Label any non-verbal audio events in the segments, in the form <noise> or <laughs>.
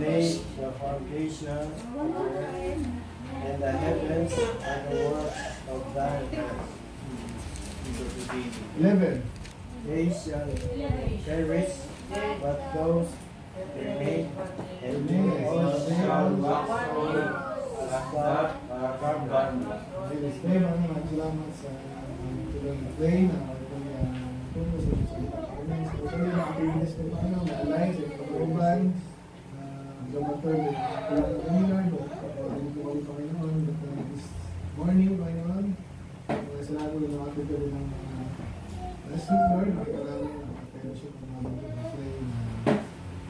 laid the foundation of the earth, and the heavens and the works of thy hands. 11. They shall perish, but those remain, and they all shall wax old as the garment. Bilis Play, maraming maraming salamat sa tulong na play na ako'y tulong sa Panginoon. Sa patuloy na activities ng Panginoon na ng ng Panginoon, pagkakuban ko kami Panginoon, but this morning, Panginoon, mga sa lahat ng mga tutuloy ng mga last week, Lord, makita namin ang mga fellowship ng mga mga play na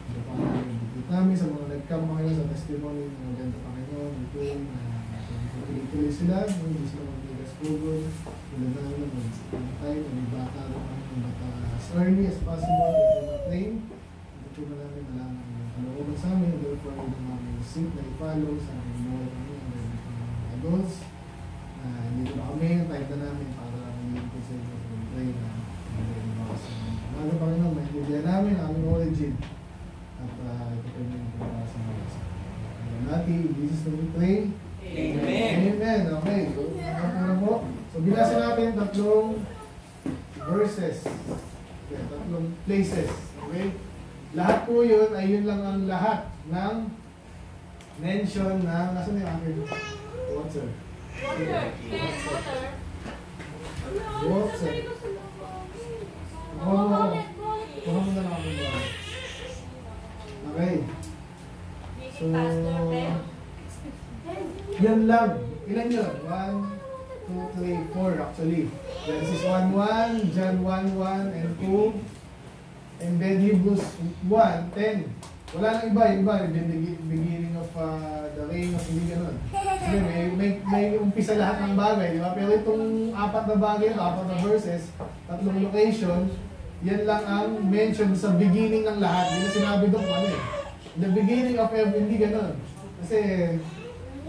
ito Panginoon. Dito namin sa mga nagkam Panginoon sa testimony ng mga ganito Panginoon, ito na tuloy sila, hindi sila mag-igas pugod, tulad namin mag-antay, mag-bata na kami, bata as early as possible, ito na claim, ito na namin yung kalooban sa amin, therefore ito namin seat na i-follow sa aming more kami, ang mga adults, na hindi na kami, type na namin para magiging ko sa inyo kung pray na magiging bawas sa. Mga Panginoon, maintindihan namin ang aming origin, at uh, ito po yung pagkakas sa mga sa amin. Natin, Jesus na we pray, Amen. Amen. Okay. So, ano na po? So, bilasin natin tatlong verses. Okay, tatlong places. Okay? Lahat po yun ay yun lang ang lahat ng mention ng, nasa na yung aking water? Water. Kuha mo ako. Kuha mo na lang ako. Okay. So, yan lang. Ilan yun? 1, 2, 3, 4 actually. Genesis 1, 1, John 1, 1, and 2. And then Hebrews 1, 10. Wala nang iba, iba, the beginning of uh, the reign of hindi ganun. Kasi may, may, may umpisa lahat ng bagay, di ba? Pero itong apat na bagay, apat na verses, tatlong location, yan lang ang mention sa beginning ng lahat. Hindi na sinabi doon kung ano eh. The beginning of everything, hindi ganun. Kasi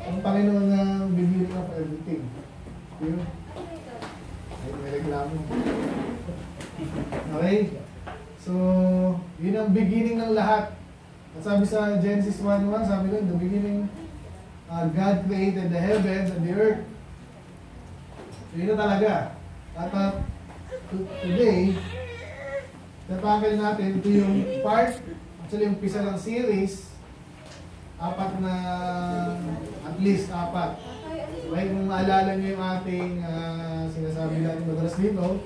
ang Panginoon na beginning of everything. Yun. Ay, may reklamo. <laughs> Okay? So, yun ang beginning ng lahat. At sabi sa Genesis 1.1, sabi doon, the beginning, uh, God created the heavens and the earth. So, yun na talaga. At uh, to- today, tatakil natin, ito yung part, actually yung pisa ng series, apat na, at least apat. Okay, kung maalala niyo yung ating uh, sinasabi natin madalas dito,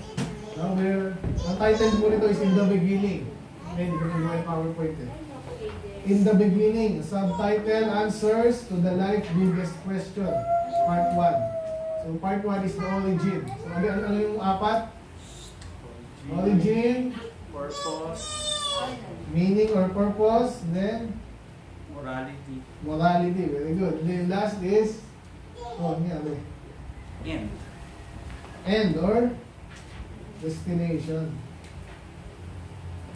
no, where, ang title po nito is In the Beginning. Okay, hindi ko nagawa yung PowerPoint eh. In the Beginning, subtitle Answers to the Life Biggest Question, Part 1. So part 1 is the origin. So ano, ano ano yung apat? Origin, Purpose, meaning or purpose, then morality, morality. Very good. Then last is, oh, nga, wait. end. end or destination.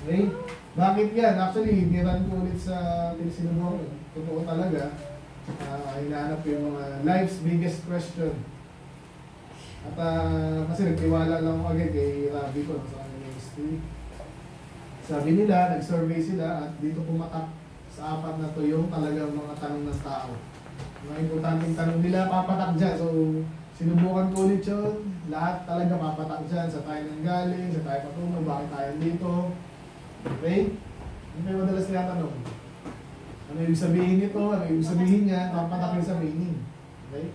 Okay? Bakit yan? Actually, niran ko ulit sa Tinsinubong. Totoo talaga. Uh, hinahanap ko yung mga life's biggest question. At ah, kasi nagtiwala lang ako agad kay Rabi ko sa kanyang ministry. Sabi nila, nag-survey sila at dito pumatak sa apat na to yung talagang mga tanong ng tao. Mga importanteng tanong nila, papatak dyan. So, sinubukan ko ulit yun. Lahat talaga papatak dyan. Sa tayo nang galing, sa tayo patungo, bakit tayo dito. Okay? Ano kayo madalas tinatanong? Ano ibig sabihin nito? Ano ibig sabihin niya? Papatak yun sa meaning. Okay?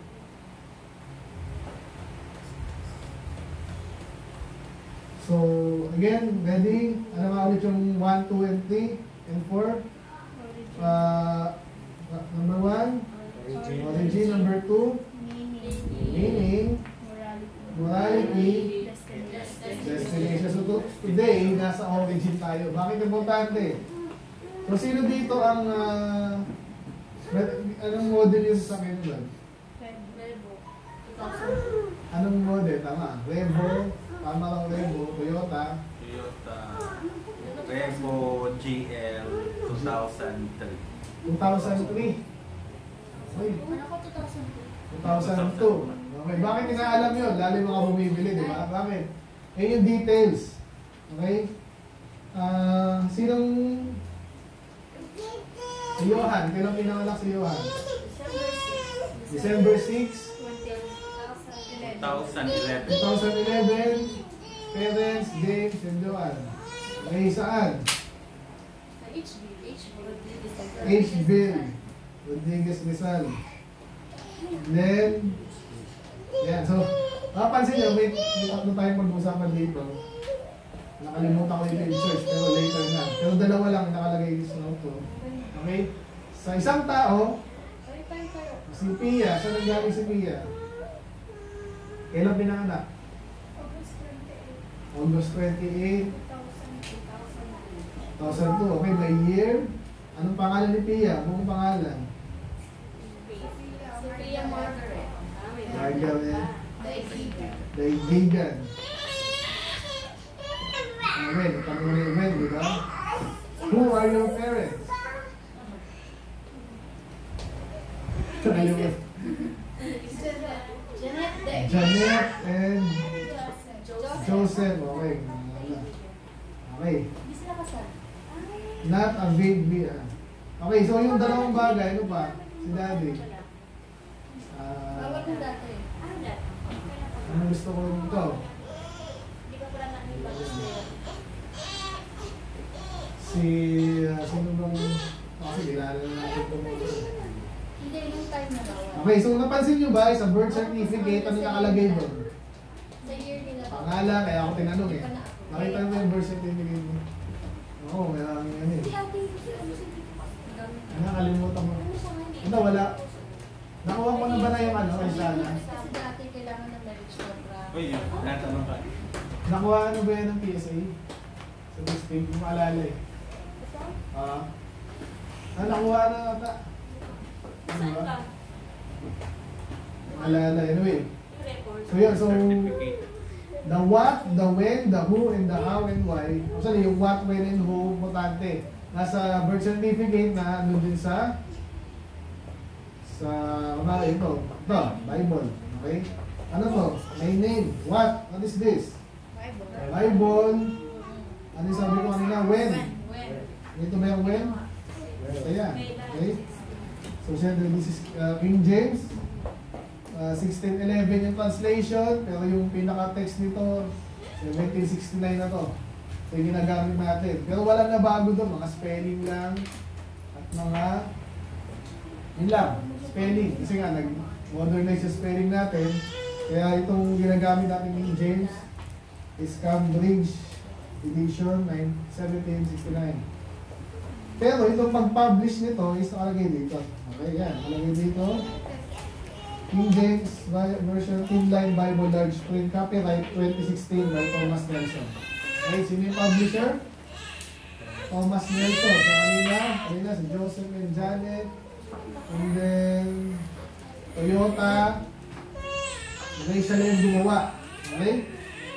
So, again, ready? Ano nga ulit yung 1, 2, and 3, and 4? Uh, number 1, origin. Number 2, meaning, morality, destination. So, to- today, nasa origin tayo. Bakit importante? So, sino dito ang, uh, anong model yung sasakyan mo doon? Anong model? Tama. Revo, tama lang Revo, Toyota. Toyota Revo GL 2003. 2003. Uy, 2002. Okay, bakit inaalam yun? Lalo yung mga bumibili, di ba? Bakit? Eh yung details. Okay? Ah, sinong Si Johan, kailan pinanganak si Johan? December December 6, 6, 2011. 2011. Parents, James, and Johan. May saan? Sa HB, HB, December. H. Bill. Rodriguez Rizal. Then, yan. So, mapapansin nyo, may, may tatlo tayong pag-usapan dito. Nakalimutan ko yung search, pero later na. Pero dalawa lang nakalagay sa note ko. Okay? Sa isang tao, si Pia, saan nanggaling si Pia? Kailan pinanganak? August August 28, 28, 2002. 2002. Okay, may year. Anong pangalan ni Pia? Buong pangalan? Sophia Margaret. Margaret. Daigigan. Daigigan. Amen. Tanong ni Amen, di ba? Who are your parents? Janet. Janet and Joseph. Joseph. Okay. Okay. Not a ah. Okay, so yung dalawang bagay, ano pa? Si daddy. Bawal Ah, na dati. Ah, dati. Ano gusto ko ito? Hindi ka pala na yun. Si, ah, sino bang, kasi kilala na natin ito mo. Hindi, yung time na. Okay, so napansin nyo ba sa birth certificate, ano nakalagay doon? Sa year nila. Pangalan, kaya ako tinanong eh. Nakita mo yung birth certificate mo? Oo, may maraming ano eh. Si ano nakalimutan mo. Ano? Ano, wala. Nakuha mo na ba na yung ano, Sana? Kasi dati kailangan ng marriage contract. Uy, natanong ka. Nakuha ano ba yan ng PSA? Sa mistake, kung maalala eh. Ito? Ah. Ah, nakuha na ata. Ano Saan ba? ka? Maalala, anyway. So yun, so the what, the when, the who, and the how and why. Actually, yung what, when, and who, importante. Nasa birth certificate na ano din sa sa ano ito, ito, Bible. Okay? Ano to? My name. What? What is this? Bible. Bible. Ano sabi ko kanina? When? When? Dito ba yung when? Ito yan. Okay? So, siyempre, this is uh, King James. Uh, 1611 yung translation, pero yung pinaka-text nito, 1769 na to. So, yung ginagamit natin. Pero wala na bago doon, mga spelling lang, at mga, yun lang, spelling. Kasi nga, nag-modernize yung spelling natin. Kaya itong ginagamit natin King James is Cambridge Edition 9, 1769. Pero itong pag-publish nito is nakalagay dito. Okay, yan. Nakalagay dito. King James Version Inline Bible Large Print Copyright 2016 by Thomas Nelson. Okay, sino yung publisher? Thomas Nelson. So kanina, kanina si Joseph and Janet. And then, Toyota. Okay, siya lang yung gumawa. Okay?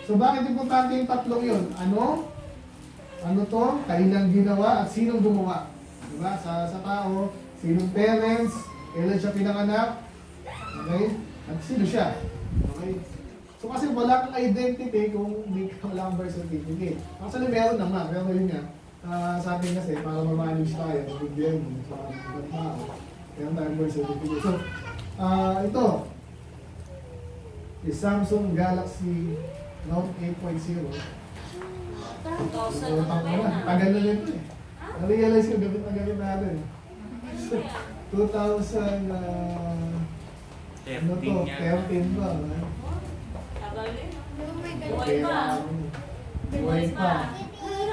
So bakit importante yung tatlong yun? Ano? Ano to? Kailan ginawa at sinong gumawa? Diba? Sa, sa tao, sinong parents, kailan siya pinanganak, okay? At sino siya? Okay? So kasi wala kang identity kung hindi <laughs> ka wala kang birth certificate. Actually meron naman, pero yun nga, ah, sa atin kasi para ma-manage tayo, bigyan mo sa ibang tao. Meron tayong birth certificate. So, ah ito, is Samsung Galaxy Note 8.0. So, na, tagal na nito eh. Na-realize ko, gamit na gamit natin. 2000, uh, ano to, 13 yan. 13 ba? no? Oh my God. Okay, um, Buhay pa.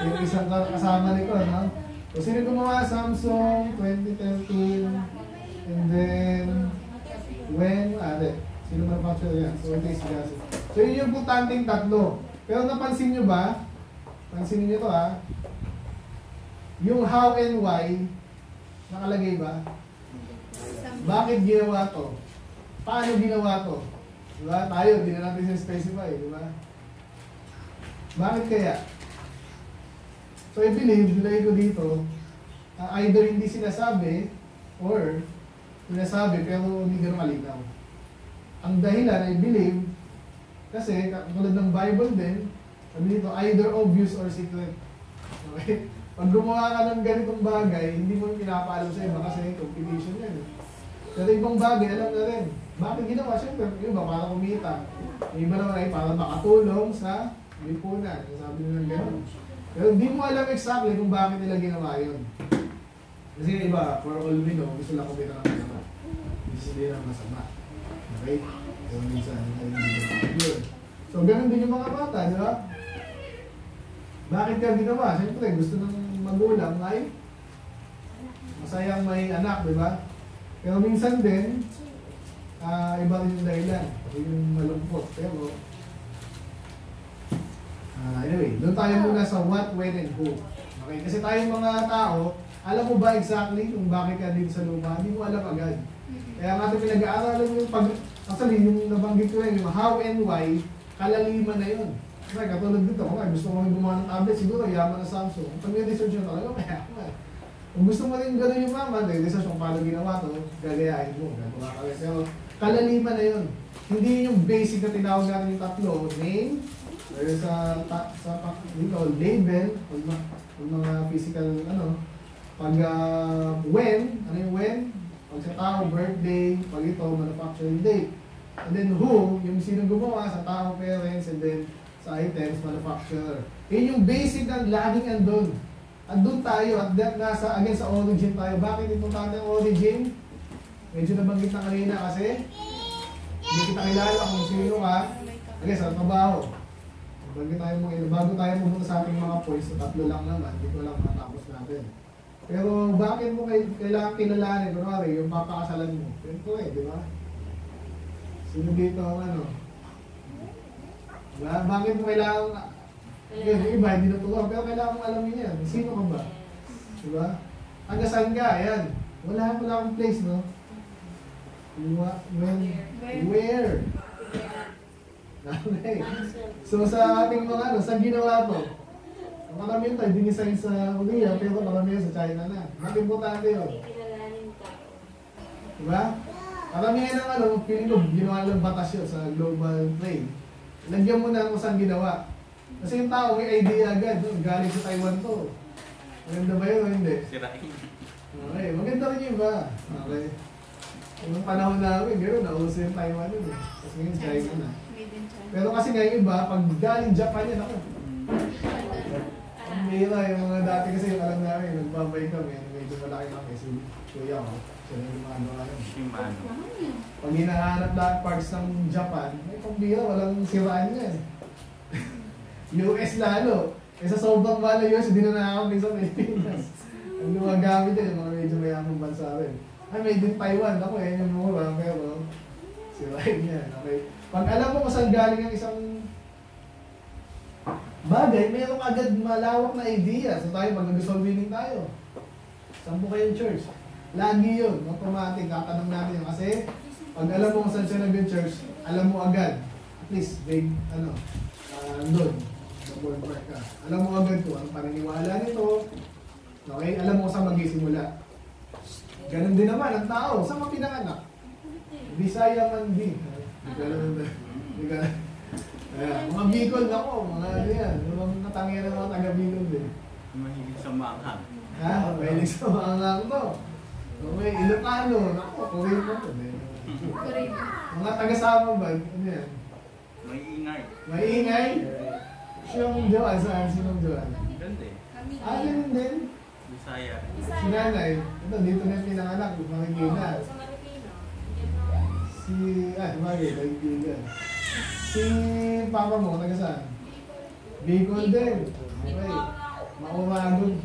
Yung isang ka- kasama ni ko, no? So, sino gumawa? Samsung, 2013. And then, when, ah. Sino manufacturer yan? So, si Gassi. So, yun yung importanteng tatlo. Pero napansin nyo ba? Pansinin nyo to, ha? Yung how and why, nakalagay ba? Bakit ginawa to? Paano ginawa to? Diba? Tayo, hindi na natin specify, di ba? Bakit kaya? So I believe, nilagay ko dito, uh, either hindi sinasabi, or sinasabi pero hindi gano'ng malinaw. Ang dahilan, I believe, kasi katulad ng Bible din, sabi dito, either obvious or secret. Okay? Pag gumawa ka ng ganitong bagay, hindi mo pinapaalam sa iba kasi competition yan. Pero ibang bagay, alam na rin. Bakit ginawa? Siyempre, yung iba para kumita. Yung iba naman ay para makatulong sa lipunan. Sabi nila gano'n. Pero hindi mo alam exactly kung bakit nila ginawa yun. Kasi iba, for all we know, gusto lang kumita ng masama. Hindi sila ng masama. Okay? Pero minsan, yun. So, ganun din yung mga bata, di ba? Bakit ka ginawa? Siyempre, gusto ng magulang ay masayang may anak, di ba? Pero minsan din, ah iba rin yung dahilan. Yung malungkot. Pero, ah anyway, doon tayo muna sa what, when, and who. Okay? Kasi tayong mga tao, alam mo ba exactly kung bakit ka dito sa lupa? Hindi mo alam agad. Kaya ito pinag-aaralan yung pag... Actually, yung nabanggit ko yun, yung how and why, kalaliman na yun. Kasi katulad dito, kung gusto mo gumawa ng tablet, siguro yaman na Samsung. Pag may research yun talaga, <laughs> kaya ka. Kung gusto mo rin gano'n yung mama, may research kung paano ginawa to, gagayahin mo, gagawa ka rin. Pero kalaliman na yun. Hindi yun yung basic na tinawag natin yung tatlo, name, or sa, ta, sa dito, label, kung mga, physical, ano, pag ah, when, ano yung when? Sa tao, birthday, pag ito, manufacturing date. And then who, yung sino gumawa sa tao, parents, and then sa items, manufacturer. Yun yung basic na laging andun. Andun tayo at that nasa, again sa origin tayo. Bakit importante ang origin? Medyo nabanggit na kanina kasi hindi kita kilala kung sino ka. Again, sa trabaho. Bago tayo, bago tayo pumunta sa ating mga points, sa tatlo lang naman, ko lang matapos natin. Pero bakit mo kay, kailangan kilalanin? Kunwari, yung papakasalan mo. Siyempre, eh, di ba? Sino dito ang ano? Diba? Bakit mo kailangan... Yun, yung iba, hindi natuwa. Pero kailangan mo alamin yan. Sino ka ba? Diba? Taga saan ka? Yan. Wala, wala akong place, no? Diba? When, where? <laughs> Okay. So sa ating mga ano, sa ginawa to, ang karamihan tayo dinisign sa Korea, pero karamihan sa China na. Bakit importante yun? Diba? Karamihan ng ano, feeling ko, ginawa lang batas yun sa global trade. Lagyan mo na kung saan ginawa. Kasi yung tao may idea agad, no? galing sa Taiwan to. Maganda ba yun o hindi? Sirain. Okay, maganda rin yung iba. Okay. Yung panahon namin, gano'n, nauso yung Taiwan yun eh. Tapos ngayon, China na. Pero kasi nga yung iba, pag galing Japan yan ako. Bira, yung mga dati kasi yung alam namin, nagbabay kami, medyo malaki kami, si Kuya ko, siya na yung gumagawa yun. Shimano. Pag hinahanap lahat parts ng Japan, may pambira, walang siraan yan. <laughs> US lalo. Eh sa sobrang na US, hindi na nakakapin sa Pilipinas. Ang gumagamit yan, yung mga medyo mayamang bansa rin. Ay, made in Taiwan. Ako eh, yung mura, pero sirain yan. Okay. Pag alam mo kung saan galing ang isang bagay, mayroong agad malawak na idea. So tayo, pag meeting tayo, saan po kayong church? Lagi yun, automatic, tatanong natin yun. Kasi, pag alam mo kung saan siya nag-church, alam mo agad. At least, big, ano, uh, doon. Double mark ka. Alam mo agad kung anong paniniwala nito. Okay? Alam mo kung saan mag-isimula. Ganon din naman ang tao. Saan ka pinanganak? Bisaya man din. Hindi ka Ayan, mga Bicol na ko, mga ano yan. Mga katangian ng mga taga-Bicol din. Mahilig sa maanghang. Ha? Mahilig sa mga ngang to. Okay, Ilocano. Naku, Korean pa to. Correct. Mga taga-sama ba? Ano yan? May ingay. Maingay? Siyong Joan, saan? Sinong Joan? Ganda eh. Ah, yun din. Bisaya. Si nanay. Ito, dito na yung pinanganak. Marikina. Sa Marikina. Si, ah, bagay, kaibigan. Si papa mo, taga saan? Bicol din. Okay. Maumagod.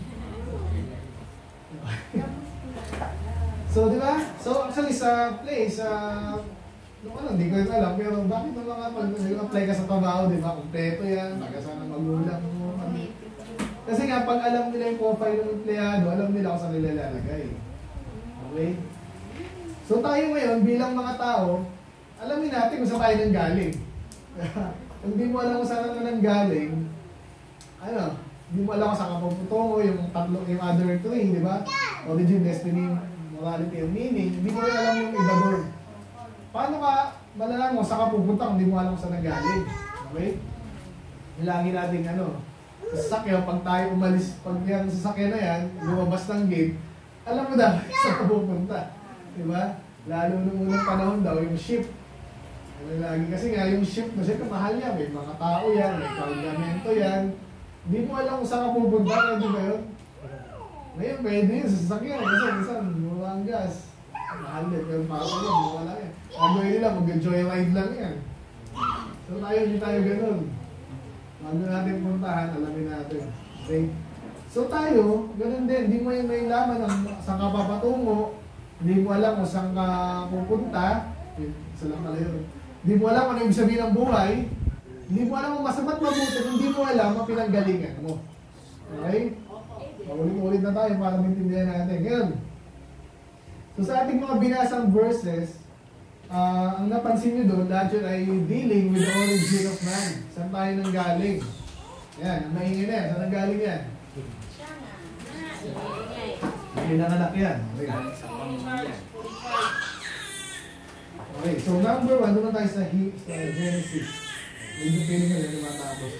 So, di ba? So, actually, sa place, sa... Nung ano, hindi ko rin alam, pero bakit nung mga pag apply ka sa trabaho, di ba? Kompleto yan, taga saan ang magulang mo. Kasi nga, pag alam nila yung profile ng empleyado, alam nila kung saan nila lalagay. Okay? So tayo ngayon, bilang mga tao, alamin natin kung saan tayo nang galing. <laughs> Hindi mo alam kung saan ka nang galing, ano, hindi mo alam kung saan ka puputungo, yung tatlo, yung other three, di ba? Origin, destiny, morality, and meaning. Hindi mo rin alam yung iba doon. Paano ka malalaman kung saan ka pupunta kung hindi mo alam kung saan nang galing? Okay? Lagi natin ano, Sa sasakyan, pag tayo umalis, pag yung sasakyan na yan, lumabas ng gate, alam mo na <laughs> sa pupunta. Di ba? Lalo nung unang panahon daw, yung ship. Ano lagi, kasi nga yung ship, kasi mahal yan. May mga tao yan, may cargamento yan. Hindi mo alam kung saan ka pupunta, hindi ba yun? Ngayon, pwede yun sa sasakyan. Kasi minsan, mura ang gas. Mahal din, pero para sa yun, wala yan. Ang gawin nila, mag-joyride lang yan. So tayo, hindi tayo ganun. Bago natin puntahan, alamin natin. Okay? So tayo, ganun din, hindi mo yung may laman ng saan ka papatungo, hindi mo alam kung saan ka pupunta, eh, isa lang pala yun. Hindi mo alam ano ibig sabihin ng buhay, hindi mo alam kung masama't mabuti, hindi mo alam ang pinanggalingan mo. Okay? Paulit-ulit na tayo para maintindihan natin. Ngayon, so sa ating mga binasang verses, ah, ang napansin nyo doon, lahat yun ay dealing with the origin of man. Saan tayo nang galing? Yan, ang maingin na yan. Saan nang galing yan? Siya nga. Ah, ingay. May nanganak yan. Okay. Sa okay, so number one, doon na tayo sa, He- sa Genesis. Medyo feeling ko na matapos.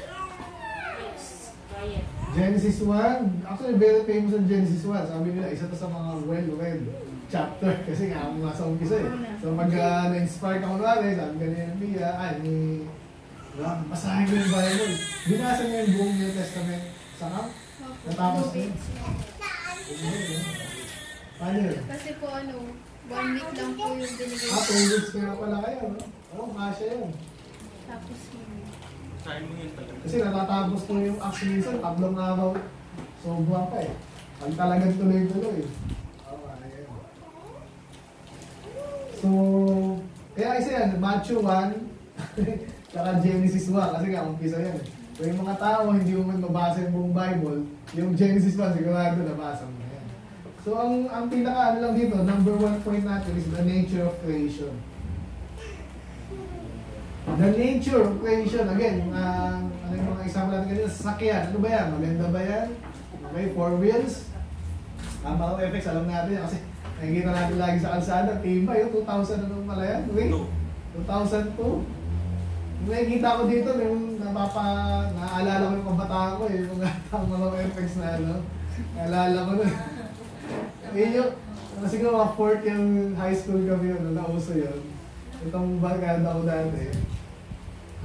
Genesis 1, actually very famous ang Genesis 1. Sabi nila, isa to sa mga well-read chapter <laughs> kasi nga ako nasa umpisa eh. So pag uh, na-inspire ka kunwari, sabi ka ni Mia, ay ni Diba? Basahin ko yung Bible. Binasa niya yung buong New Testament. Saka? Natapos niya. Paano yun? Kasi po ano, one week lang po yung binigay. Ah, two weeks kaya pala kayo, no? Oo, oh, kasya yun. Tapos yun. Sabi mo yun pala. Kasi natatapos ko yung acts minsan, tatlong araw. Sobra pa eh. Pag talagang tuloy-tuloy. Oo, ano yun. So, kaya kasi yan, Matthew 1, <laughs> tsaka Genesis 1, kasi nga, umpisa yan eh. So yung mga tao, hindi mo man mabasa yung buong Bible, yung Genesis 1, sigurado nabasa mo. So ang ang pinaka ano lang dito, number one point natin is the nature of creation. The nature of creation, again, uh, ano yung mga example natin kanina, sasakyan, ano ba yan? Maganda ba yan? Okay, four wheels. Tama ko FX, alam natin kasi nakikita natin lagi sa kalsada, tibay, yung 2000 ano pala yan? No. 2002. Yung nakikita ko dito, yung napapa, naaalala ko yung kabataan ko yung ang mga <laughs> FX na ano, naalala ko nun. Yun yung, ko mga fourth yung high school kami yun, nung nauso yun. Itong barkada ko dati.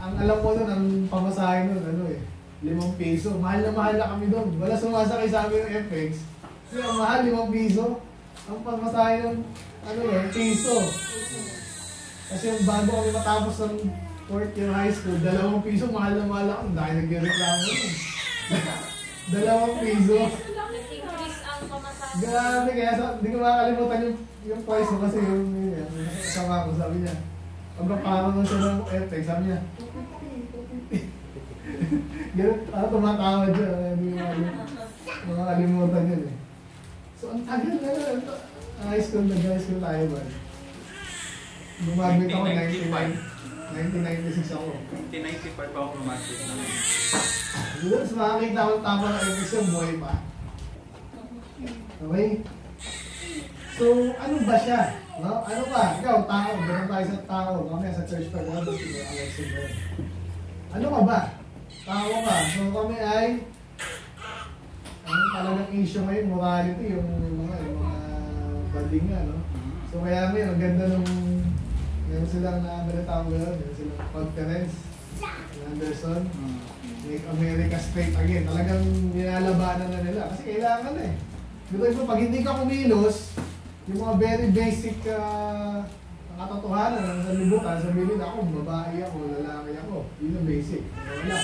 Ang alam ko nun, ang pamasahe nun, ano eh, limang piso. Mahal na mahal na kami doon. Wala sumasakay sa amin ng FX. Kasi ang mahal, limang piso. Ang pamasahe nun, ano eh, piso. Kasi yung bago kami matapos ng fourth year high school, dalawang piso, mahal na mahal ako. Dahil nagreklamo nun. <laughs> dalawang piso. Grabe, kaya sa, hindi ko makakalimutan yung, yung price ko kasi yung, yun, yan, yung kasama ko, sabi niya. Pag naparang na siya ng FX, sabi niya, <laughs> Ganun, ano tumatawa dyan, hindi mo alim- makakalimutan yun eh. So, ang tagal na yun. High school na, high school tayo ba? Gumamit ako 99, 1996 ako. 1995 pa ako romantic na. Yun, sa makakita ko tama ng FX yung buhay pa. Okay? So, ano ba siya? No? Ano ba? Ikaw, tao. Ganun tayo sa tao. Mamaya sa church pa. Ganun. Ano ka ba? Tao ka. So, kami ay ang talagang issue ngayon, morality, yung mga, yung mga bading nga, no? So, kaya ngayon, ang ganda nung meron silang nabalita ko gano'n, meron silang conference Anderson. Make America Straight Again. Talagang nilalabanan na nila. Kasi kailangan na eh. Dito mo, pag hindi ka kumilos, yung mga very basic uh, katotohanan ng sanlibutan, sabihin ako, babae ako, lalaki ako. Yun ang basic. Wala.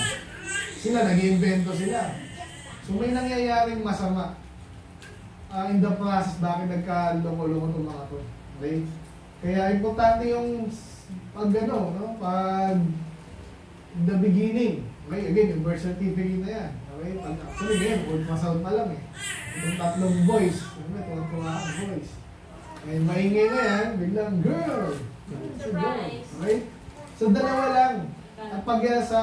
Sila, nag-invento sila. So may nangyayaring masama. Ah, in the process, bakit nagkalungo-lungo itong mga to? Okay? Kaya importante yung pag ano, no? pag the beginning. Okay, again, yung birth certificate na yan. Okay, pag actually ngayon, old masound pa lang eh. Yung tatlong boys. Ano, tuwag ko nga ang boys. Ngayon, maingay na yan, biglang girl. So, girl. Okay? So, dalawa lang. At pag yan sa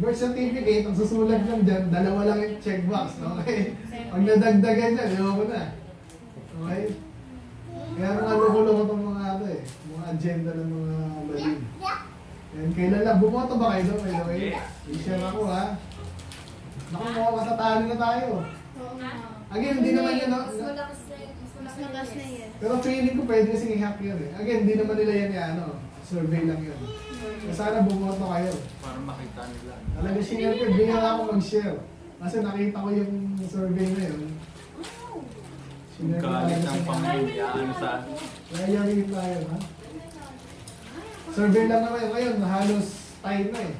birth certificate, ang susulat lang dyan, dalawa lang yung checkbox. <laughs> Okay? Pag nadagdagan dyan, ewan ko na. Okay? Kaya mga loko-loko itong mga ano eh, mga agenda ng mga balin. And kailan lang, bumoto ba kayo by the way? I-share ako ha. Naku, mukhang matatalo na tayo. Oo nga. Again, hindi naman yun, no? Mas malakas na yun. Mas malakas na yan. Pero feeling ko pwede kasing i-hack yun eh. Again, hindi naman nila yan yan, ano, survey lang yun. So, sana bumoto kayo. Para makita nila. Talaga share ko, hindi nga ako mag-share. Kasi nakita ko yung survey na yun. Ko Galit talaga ng sa pamilya. Ano sa... Kaya tayo, ha? Survey lang naman yun. Ngayon, halos time na eh.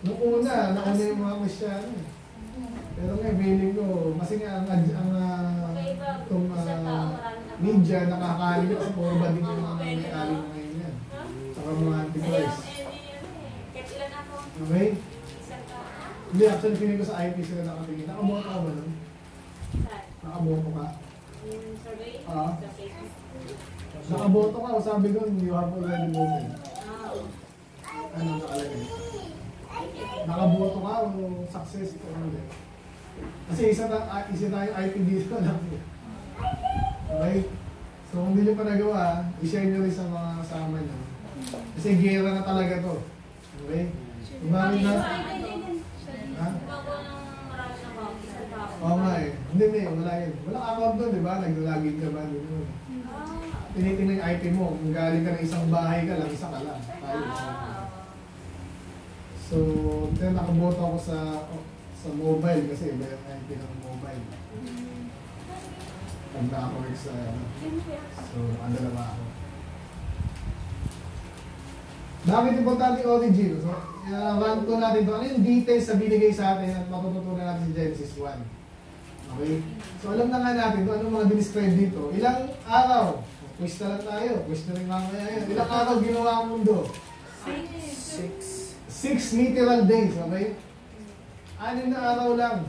Noong una, nauna yung mga Kristyano eh. Pero ngayon, feeling ko, kasi nga ang, ang, ang ah, itong ah, media nakakali kasi puro ba din yung mga may-ari na ngayon yan. Saka mga anti-Christ. Ilan ako. Okay? Hindi, actually, feeling ko sa IP sila nakatingin. Nakaboto ka ba nun? Nakaboto ka? Yung survey? Ah. Sa Facebook. Nakaboto ka sabi ko, you have already voted. Ah. Ano nakalagay? Nakaboto ka o success o hindi? Kasi isa, ta ah, isa tayo IP dito lang. Okay? So kung hindi nyo pa nagawa, i-share nyo rin sa mga kasama nyo. Kasi gera na talaga to. Okay? Umami na. Ha? Oo nga eh. Hindi, hindi. Wala yun. Walang account doon, di ba? Naglalagin ka ba? Ah. Tinitingnan yung IP mo. Kung galing ka ng isang bahay ka lang, isa ka lang. Tayo. Ah. So, then nakaboto ako sa sa mobile kasi iba yung IP ng mobile. Pag nakakorek sa ano. So, ano naman ako. Bakit importante yung origin? So, uh, run to natin to. Ano yung details na binigay sa atin at matututunan natin sa Genesis 1? Okay? So, alam na nga natin kung anong mga dinescribe dito. Ilang araw? Quiz na lang tayo. Quiz na rin mamaya yun. Ilang araw ginawa ang mundo? Six. Six literal days, okay? Anim na araw lang.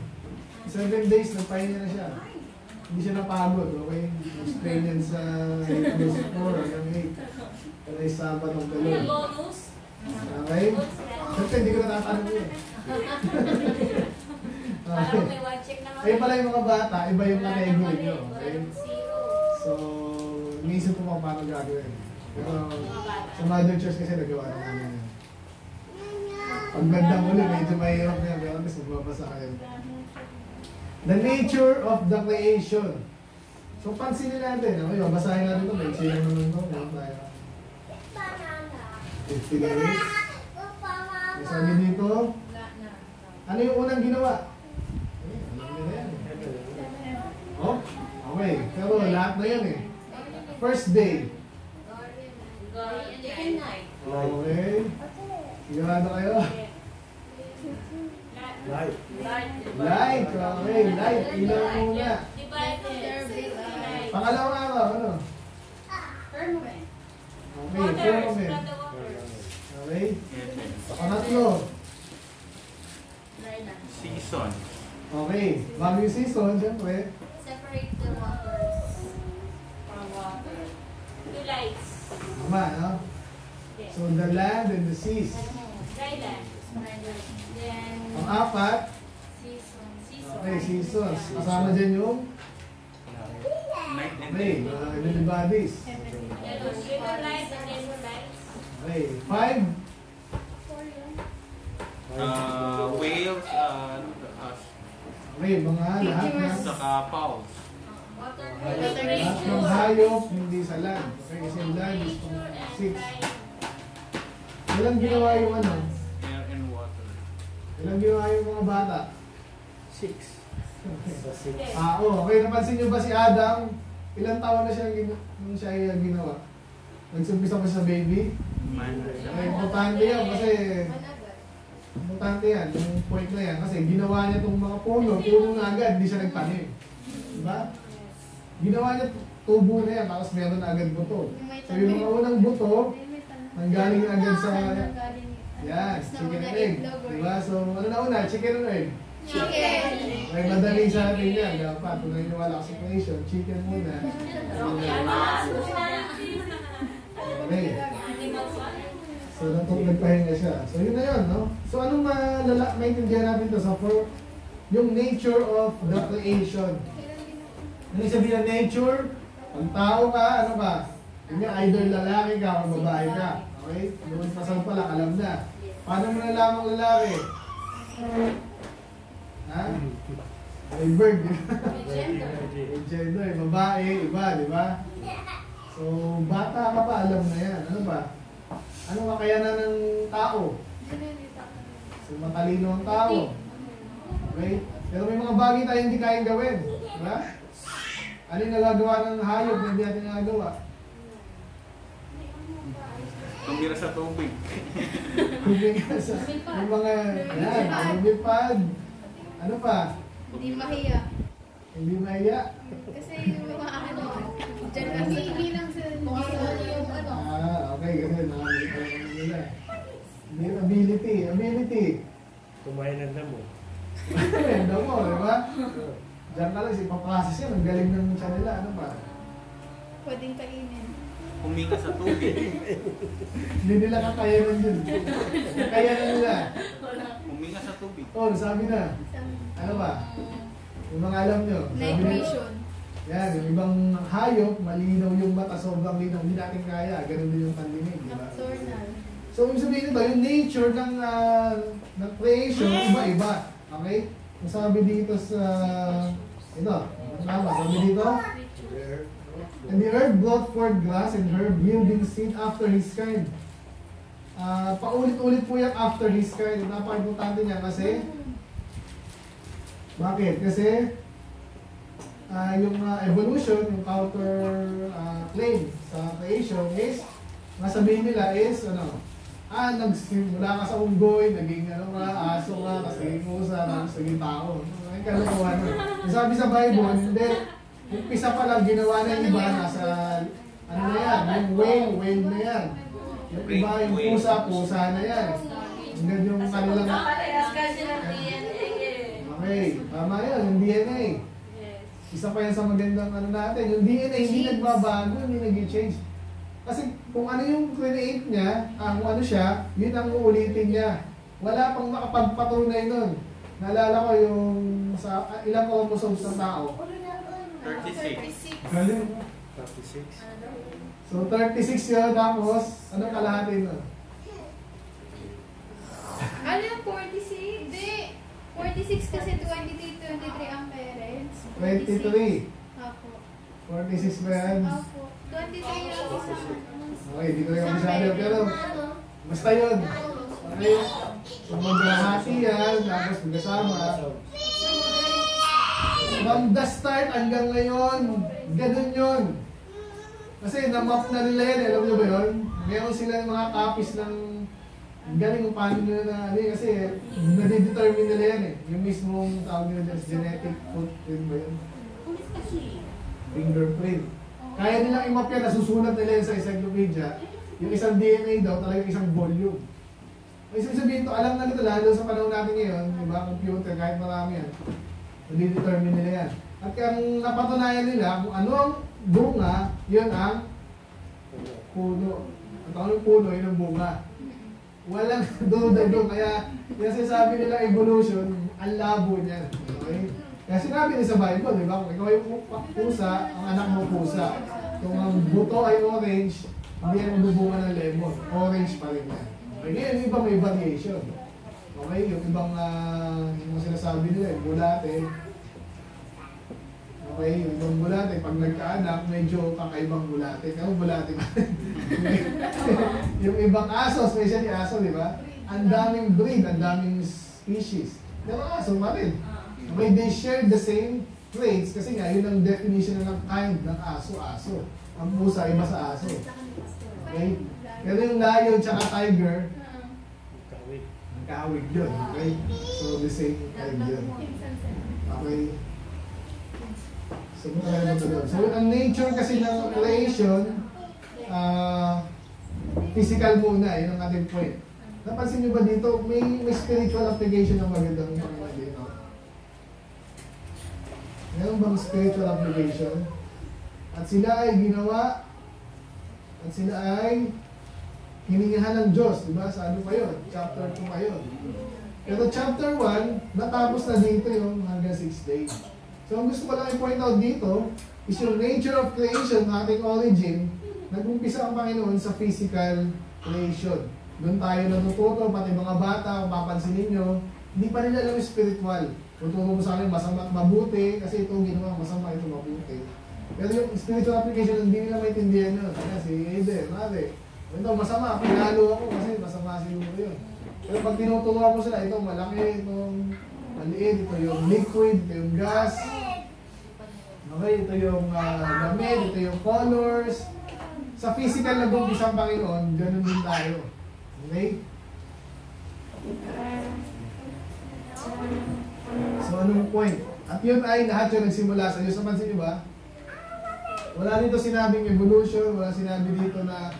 Seven days, nagpahinga na siya. Hindi siya napagod, okay? Explain yan sa Hebrews 4 hanggang 8. Kaya yung Sabbath ng Ano Galon. Okay? Siyempre, hindi ko natatanong yun. Parang Okay. may one check naman. Ayun pala yung mga bata, iba yung naman nyo. eh. Okay? So, iniisip ko pa paano gagawin. Pero, sa Mother Church kasi nagawa na namin yun. Pag bandang ulit, medyo mahirap na yan. Least magbabasa kayo. The nature of the creation. So, pansinin natin. Ano yun? Basahin natin ito. May siya naman ito. Meron tayo. 50 minutes. May sabi dito, na. ano yung unang ginawa? Na. Oh, okay. Pero lahat na yan eh. First day. Day and night. Okay. Sigurado kayo? Light. Light. Light. Okay. Light. Ilaw muna. Pangalawang araw, ano? Firmament. Okay. Firmament. Okay. Pangatlo. Season. Okay. Bago yung season, siyempre. Separate the waters from water. Two lights. Tama, no? Okay. So, the land and the seas. Dry land. Then, Ang apat, season. Season. okay, seasons. Kasama dyan yung, okay, mga heavenly bodies. Okay. Five, Uh, whales, uh, ano? Uh, okay, mga lahat ng, saka fowls. Water lahat temperature. ng hayop, hindi sa land. Okay, kasi yung land is Temperature and six. light. Ilang ginawa yung ano? Air and water. Ilang ginawa yung mga bata? Six. Ah, oh, okay. Napansin niyo ba si Adam? Ilang taon na siya nung siya yung ginawa? Nagsumpisa pa siya sa baby? Man. Okay, importante yan kasi importante yan, yung point na yan. Kasi ginawa niya itong mga puno, puno na agad, hindi siya nagtanim. Diba? Ginawa niya tubo na yan, tapos meron na agad buto. So yung mga unang buto, Ay, tanong. nanggaling agad sa... Tapos chicken and egg. Diba? So ano na una? Chicken and egg. Chicken. Okay, madali sa atin yan. Dapat, kung naniniwala ka sa creation, chicken muna. Okay. So, nagpahinga siya. So, yun na yun, no? So, anong malala, maintindihan natin to sa for yung nature of the creation. Ano yung sabihin ng nature? Pag tao ka, ano ka? Kanya, either lalaki ka o babae ka. Okay? Noon pasal pa lang, alam na. Paano mo nalamang lalaki? Ha? May bird? May gender. Babae, iba, di ba? So, bata ka pa, alam na yan. Ano ba? Ano kakayanan ng tao? So, matalino ang tao. Okay? Pero may mga bagay tayo hindi kayang gawin. Di ba? Ano yung nagagawa ng hayop na hindi natin nagagawa? Tumira sa tubig. Ka sa yung mga, yan, lumipad. Ano pa? Hindi mahiya. Hindi maya. Kasi yung mga ano, dyan sa hindi lang sa ano yung ano. Ah, okay, kasi nakamit ko nila. Hindi, ability, ability. Kumain ng damo. Ganda mo, di ba? Diyan ka lang, si paprocess yan, ang galing ng nila, ano pa? Pwedeng kainin. Huminga sa tubig. Hindi nila kakayanan yun. Kakayanan nila. Huminga sa tubig. Oh, sabi na. Ano ba? Yung mga alam nyo. Nila, Nitration. yan, yung ibang hayop, malinaw yung mata, sobrang linaw, hindi natin kaya. Ganun din yung pandinig, di ba? Nocturnal. So, ibig sabihin nito, yung nature ng, ah, ng creation, iba-iba. Okay? Kung sabi dito sa, ito, ano tama, sabi dito, And the earth brought forth grass and herb yielding seed after his kind. Ah, paulit-ulit po yung after his kind. Napaka-importante niya kasi, bakit? Kasi, ah, yung ah, evolution, yung counter ah, claim sa creation is, masabihin nila is, ano, ah, nagsimula ka sa unggoy, naging ano ka, aso ka, tapos naging tapos naging tao. Ay, kalokohan. Yung Sabi sa Bible, hindi, yung pisa pa lang ginawa na yung iba, nasa, ano na yan, yung whale, whale na yan. Yung iba, yung pusa, pusa na yan. Hanggang yung kanilang, Parehas kasi ng DNA eh. okay, tama yan, yung DNA. Isa pa yan sa magandang ano natin, yung DNA hindi nagbabago, hindi nag-change. Kasi kung ano yung create niya, ah, kung ano siya, yun ang uulitin niya. Wala pang makapagpatunay nun. Naalala ko yung sa ah, ilang chromosomes ng tao. 36. Galing. 36. So 36 yun, tapos anong kalahati nun? Ano yung 46? Hindi. 46 kasi 23, 23 ang parents. 23. Apo. 46 ba yan? Apo. 23 yung isa. Okay, di ko rin masyado. Pero basta yun. Okay? So maghahati yan, tapos magkasama. From the start hanggang ngayon, ganun yun. Kasi na-map na nila yan, eh. alam nyo ba yun? Meron silang mga copies ng galing kung paano nila na ano kasi nade-determine nila yan eh. Yung mismong tawag nila dyan, genetic footprint ba yun? Fingerprint. Kaya nilang i-map yan, nasusulat nila yan sa encyclopedia. Yung isang DNA daw, talagang isang volume. Ibig sabihin to, alam na nito lalo sa panahon natin ngayon, di ba, computer, kahit marami yan, nade-determine nila yan. At ang napatunayan nila, kung ano ang bunga, yun ang puno. At ano yung puno, yun ang bunga. Walang <laughs> duda doon. Kaya, yung sinasabi nila evolution, ang labo niyan. Okay? Kaya sinabi niya sa Bible, di ba? Kung ikaw pu- pusa, ang anak mo pusa. Kung ang buto ay orange, hindi yan magbubunga ng lemon. Orange pa rin yan. Okay, ngayon, yung iba may variation. Okay, yung ibang uh, sinasabi nila, yung bulate, Okay, yung ibang bulate, pag nagkaanak, medyo kakaibang bulate. Pero bulate pa yung ibang aso, especially aso, di ba? Ang daming breed, ang daming species. Pero aso pa rin. Okay, they share the same traits kasi nga, yun ang definition ng kind ng aso, aso. Ang pusa, iba sa aso. Okay? Pero yung lion tsaka tiger, Kahawig yun. Okay? So, the same kind yun. Okay? So, ba doon? So, ang nature kasi ng creation, ah, physical muna, yun ang ating point. Napansin niyo ba dito, may, may spiritual application ng magandang Panginoon dito? Meron bang spiritual application? At sila ay ginawa, at sila ay hiningahan ng Diyos, di ba? Sa ano pa yun? Chapter 2 pa yun. Pero chapter 1, natapos na dito yung hanggang 6 days. So ang gusto ko lang i-point out dito is yung nature of creation, ating origin, nag-umpisa ang Panginoon sa physical creation. Doon tayo natututo, pati mga bata, kung papansinin nyo, hindi pa nila alam yung spiritual tuturo mo sa akin masama mabuti, kasi ito ginawa masama, ito mabuti. Pero yung spiritual application, hindi nila maintindihan yun. Kasi, Ede, mare, ito masama, pinalo ako kasi masama siguro yun. Pero pag tinuturuan mo sila, ito malaki, itong maliit, ito yung liquid, ito yung gas, okay, ito yung uh, gamit, ito yung colors. Sa physical na bugis ang Panginoon, ganun din tayo. Okay? So, anong point? At yun ay lahat yung nagsimula sa Diyos. Napansin niyo ba? Wala dito sinabing evolution, wala sinabi dito na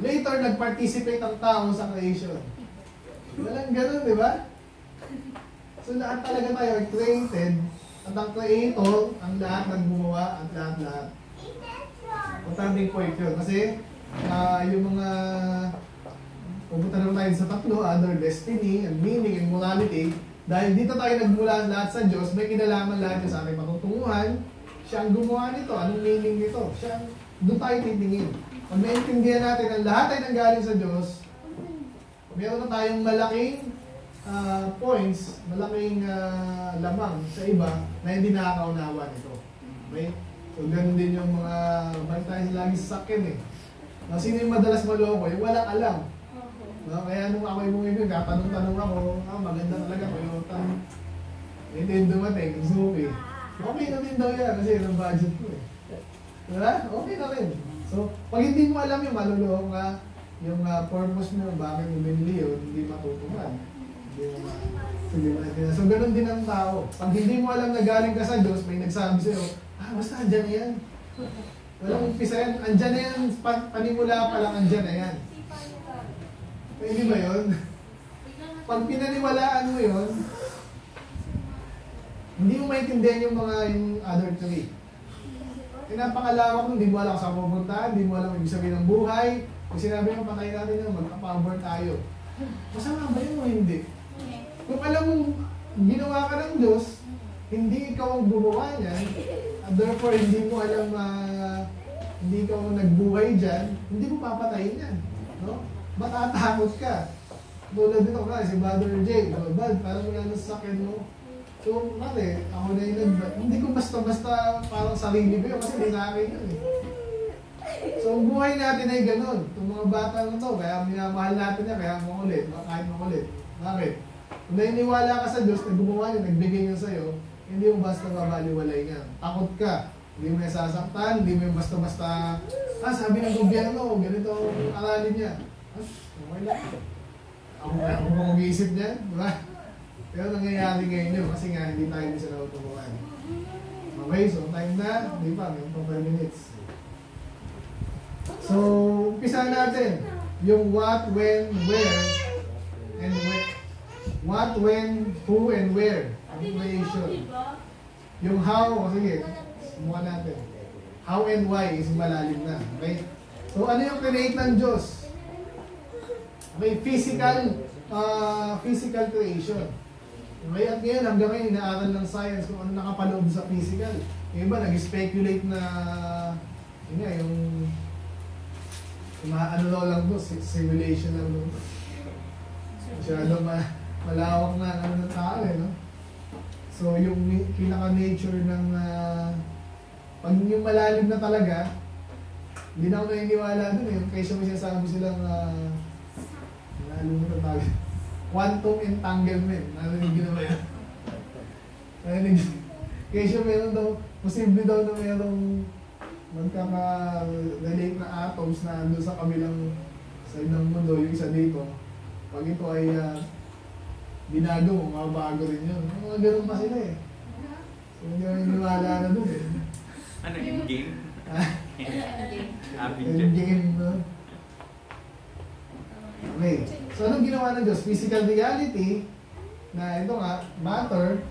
later nag-participate ang tao sa creation. Walang ganun, di ba? So lahat talaga tayo ay created at ang creator, ang lahat ng gumawa at lahat-lahat. Importante point yun. Kasi ah, yung mga pupunta naman tayo sa tatlo, other destiny, and meaning, and morality, dahil dito tayo nagmula lahat sa Diyos, may kinalaman lahat sa ating patutunguhan, siya ang gumawa nito. Anong meaning nito? Siya ang, doon tayo titingin. Pag naintindihan natin ang lahat ay nanggaling sa Diyos, meron na tayong malaking ah, points, malaking ah, lamang sa iba na hindi nakakaunawa nito. Okay? So, ganun din yung mga tayo lagi sa sakin eh. No, sino yung madalas maloko? Yung walang alam. No, kaya nung ako'y bumibig, katanong-tanong ako, ah, maganda talaga, Toyota. Ito yung dumating, Suzuki. Okay na din daw yan kasi ang budget ko eh. Diba? Okay na rin. So, pag hindi mo alam yung maluloko ka, yung uh, purpose mo, bakit mo binili yun, hindi matutunan. Hindi mo ma... Hindi. So, ganun din ang tao. Pag hindi mo alam na galing ka sa Diyos, may nagsabi sa'yo, ah, basta andyan na yan. Walang umpisa yan. Andyan na yan. Pa- panimula pa lang andyan na yan. Pwede ba yun? Pag pinaniwalaan mo yun, hindi mo maintindihan yung mga yung other three. Napakalawak nun, hindi mo alam kung saan pupunta, hindi mo alam ibig sabihin ng buhay. Kung sinabi mo, patayin natin yun, magka-power tayo. Masama ba yun o hindi? Kung alam mo, ginawa ka ng Diyos, hindi ikaw ang gumawa niyan, at therefore hindi mo alam uh, hindi ikaw ang nagbuhay dyan, hindi mo papatayin yan. No? Matatakot ka. Tulad dito ka, si Brother Jay, oh, Bad, parang wala na sa sakyan mo. So, mali, ako na yung nag Hindi ko basta-basta parang sarili ko yun kasi hindi sa akin yun eh. So, ang buhay natin ay ganun. Itong mga bata na to, kaya minamahal natin niya, kaya makulit, kahit makulit. Bakit? Kung naniniwala ka sa Diyos na gumawa niya, nagbigay niya sa'yo, hindi mo basta babaliwalay niya. Takot ka. Hindi mo niya sasaktan, hindi mo yung basta-basta, ah, sabi ng gobyerno, ganito ang aralin niya. Ah, okay lang. Ako, ako mag-iisip niya? Di ba? Pero nangyayari ngayon yun kasi nga hindi tayo bisa natuturuan. Okay, so time na. Di pa, may pa 5 minutes. So, umpisa natin. Yung what, when, where, and where. What, when, who, and where. Ang creation. Yung how, o sige, sumuha natin. How and why is malalim na. Okay? So, ano yung create ng Diyos? Okay, physical, uh, physical creation. Okay, at ngayon, hanggang ngayon, inaaral ng science kung ano nakapaloob sa physical. Yung iba, nag-speculate na, yun nga, yung, yung ano lang to, si- simulation lang to. Masyado ma malawak na ano ng tao eh, no? So, yung pinaka-nature ng, ah, pag yung malalim na talaga, hindi na ako naniniwala dun eh. Kaysa may sinasabi silang, uh, nalulunod ang tawag. Quantum entanglement. Narinig nyo na ba yan? <laughs> Narinig Kaysa meron daw, posible daw na merong magkaka-relate na atoms na ando sa kabilang side ng mundo, yung isa dito. Pag ito ay uh, binago mo, mabago rin yun. Mga ganun pa sila eh. So, hindi ako naniniwala na dun eh. Ano yung game? Ah, Happy yung game, no? Okay. So, anong ginawa ng Diyos? Physical reality, na ito nga, matter,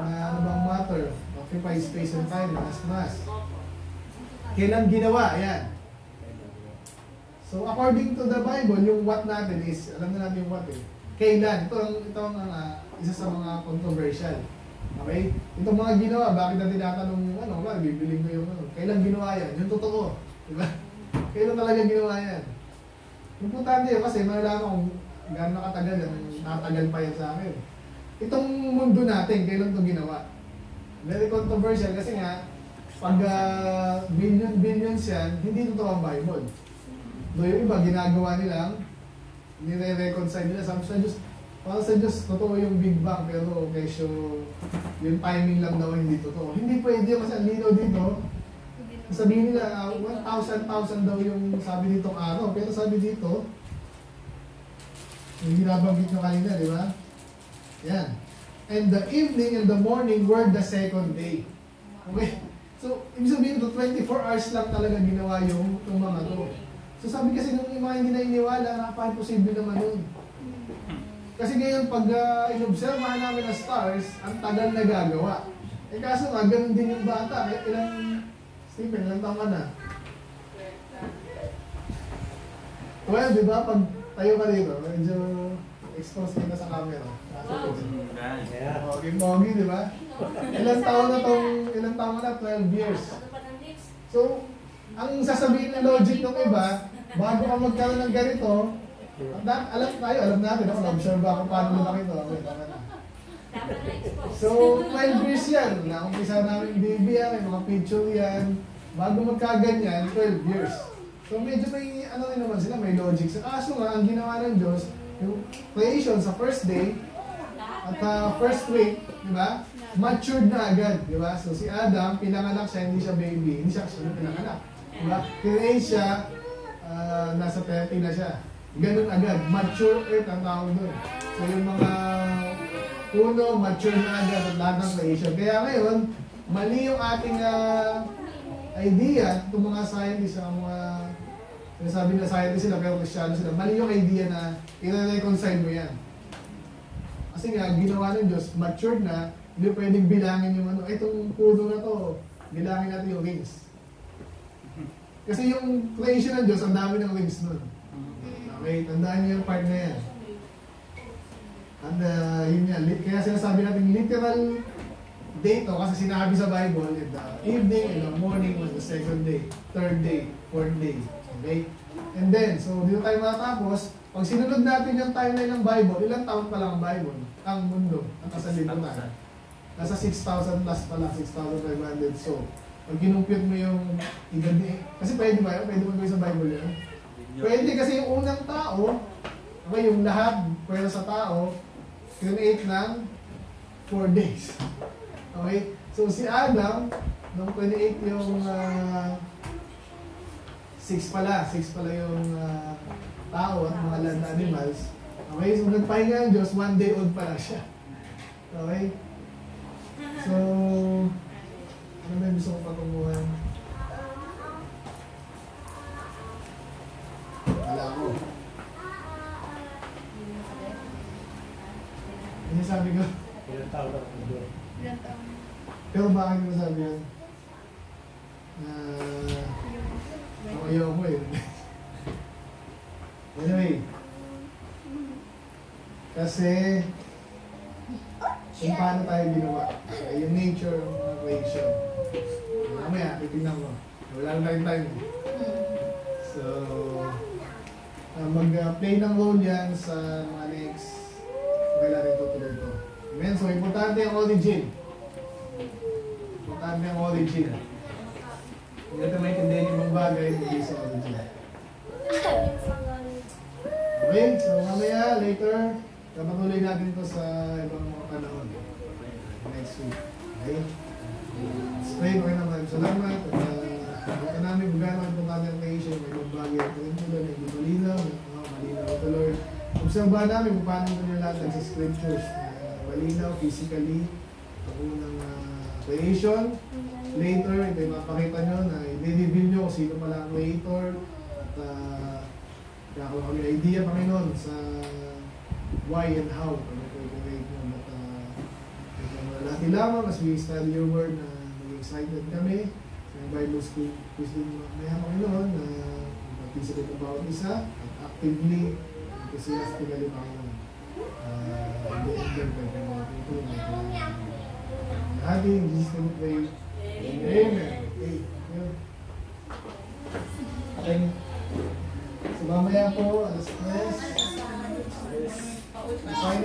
na ano bang matter? Occupy space and time, mass mass. Kailan ginawa? Ayan. So, according to the Bible, yung what natin is, alam na natin yung what eh. Kailan? Ito ang, ito ang ah, isa sa mga controversial. Okay? Itong mga ginawa, bakit natin tinatanong ano, ba, bibiling ko yung ano. Kailan ginawa yan? Yung totoo. Diba? Kailan talaga ginawa yan? Importante yun kasi malalaman kung gaano katagal yung tatagal pa yan sa akin. itong mundo natin, kailan ito ginawa? Very controversial kasi nga, pag uh, billion, billions yan, hindi totoo ang Bible. Do yung iba, ginagawa nilang, nire-reconcile nila. Sa Diyos, para sa Diyos, totoo yung Big Bang, pero kesyo, yung timing lang daw hindi totoo. Hindi pwede kasi ang linaw dito, sabihin nila, uh, 1,000, 1,000 daw yung sabi ditong araw. Pero sabi dito, yung binabanggit nyo kanina, di ba? Yan. And the evening and the morning were the second day. Okay? So, ibig sabihin ito, 24 hours lang talaga ginawa yung, yung mga to. So sabi kasi nung mga hindi naniniwala, napaka-imposible naman yun. Kasi ngayon, pag uh, inobservahan namin ang stars, ang tagal na gagawa. Eh kaso nga, ganun din yung bata. Eh, ilang, Stephen, ilang taon ka na? 12, di ba? Pag tayo ka dito, medyo expose kita sa camera. Ganun. Yeah. Pogi, pogi, di ba? Ilang taon na tong, ilang taon na, 12 years. So, ang sasabihin ng logic ng iba, bago ka magkaroon ng ganito, da- alam tayo, alam natin, ako na-observe ako paano lumaki ito. Okay, tama na. Na. So, 12 years yan. Na-umpisa namin baby yan, may mga picture yan. Bago magkaganyan, 12 years. So, medyo may, ano rin naman sila, may logic. So, kaso nga, ang ginawa ng Diyos, yung creation sa first day, at uh, first week, di ba? Matured na agad, di ba? So, si Adam, pinanganak siya, hindi siya baby, hindi siya siya pinanganak. Di ba? Create siya, ah, nasa 30 na siya. Ganun agad, mature earth ang tawag doon. So, yung mga puno, mature na agad at lahat ng creation. Kaya ngayon, mali yung ating ah, idea, itong mga scientists, ang mga sinasabi na scientists sila, pero kristyano sila, mali yung idea na i-reconcile mo yan. Kasi nga, ginawa ng Diyos, matured na, hindi pwedeng bilangin yung ano, "Ay, itong puno na to, bilangin natin yung rings. Kasi yung creation ng Diyos, ang dami ng rings nun. Okay, tandaan niyo yung part na yan. And uh, yun yan, kaya sinasabi natin literal day to kasi sinabi sa Bible, in the evening and the morning was the second day, third day, fourth day. Okay? And then, so dito tayo matapos, pag sinunod natin yung timeline ng Bible, ilang taon pa lang ang Bible, ang mundo, ang kasalimutan. Nasa 6,000 plus pa lang, 6,500. So, pag kinumpute mo yung edad. Kasi pwede ba yun? Pwede mo sa Bible yun? Pwede kasi yung unang tao, okay, yung lahat, pwede sa tao, create ng 4 days. Okay? So si Adam, nung 28 yung uh, 6 pala, 6 pala yung ah, tao at mga land animals. Okay? So nagpahinga ang Diyos, one day old pala siya. Okay? So, ano ba yung gusto kong patunguhan? Wala ko. Ano sabi ko? Ilang taon na. Ilan taon? Pero bakit mo sabi yan? Uh, ayaw mo eh. anyway. Kasi, kung paano tayo ginawa. Okay, yung nature ng creation. Mamaya, titignan mo. Wala lang tayong time. So, uh, mag-play ng role yan sa mga next. Okay lang rin tutuloy ko. Amen? So, importante ang origin. Importante ang origin. Hindi natin maintindihan yung mga bagay hindi sa origin. Okay? So, mamaya, later, kapatuloy natin to sa ibang mga panahon. Next week. Okay? Let's pray. Okay naman. Salamat. At uh, ito namin bugano ang importante ang creation. May ibang bagay. Rin tulad. May ibang malinaw. Oh, malinaw ito, Lord. Obserbahan namin kung paano ito nila sa scriptures. Uh, malinaw, physically. Ang unang uh, creation. Later, ito yung mapakita nyo na i-reveal nyo kung sino pala ang creator. At uh, kaya kami idea, Panginoon, sa why and how ano ko i-create mo. But uh, ito natin lamang as we study your word na naging excited kami sa Bible School quiz din mamaya, Panginoon, na participate ng bawat isa at actively, enthusiastically, Panginoon. Uh, in Jesus' name. Amen. Yun. Okay. So mamaya po, alas 3. Final